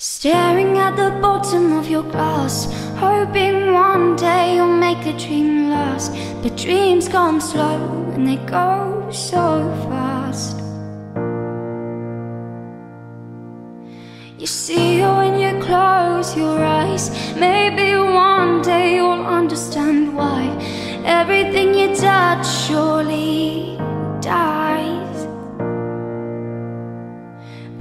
Staring at the bottom of your glass, hoping one day you'll make a dream last. But dreams come slow and they go so fast. You see when you close your eyes. Maybe one day you'll understand why everything you touch surely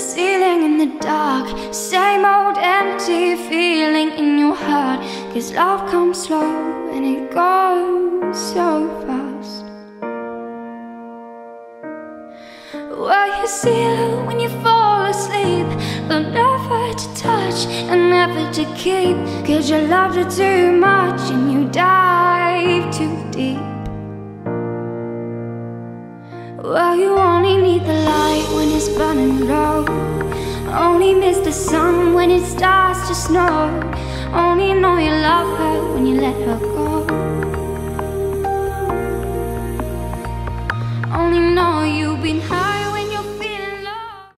ceiling in the dark. Same old empty feeling in your heart. Cause love comes slow and it goes so fast. Well, you see it when you fall asleep, but never to touch and never to keep. Cause you loved her too much and you dive too deep. Well, you light low. Only miss the sun when it starts to snow. Only know you love her when you let her go. Only know you've been high when you're feeling low.